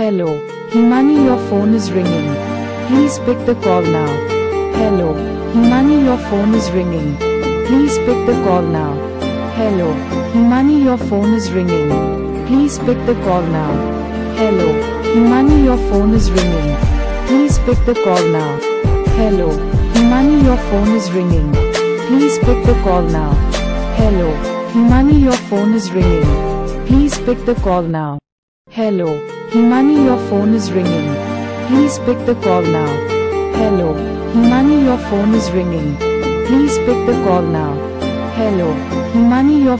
Hello, Himani, your phone is ringing. Please pick the call now. Hello, Himani, your phone is ringing. Please pick the call now. Hello, Himani, your phone is ringing. Please pick the call now. Hello, Himani, your phone is ringing. Please pick the call now. Hello, Himani, your phone is ringing. Please pick the call now. Hello, Himani, your phone is ringing. Please pick the call now. Hello, Himani, your phone is ringing. Please pick the call now. Hello, Himani, your phone is ringing. Please pick the call now. Hello, Himani, your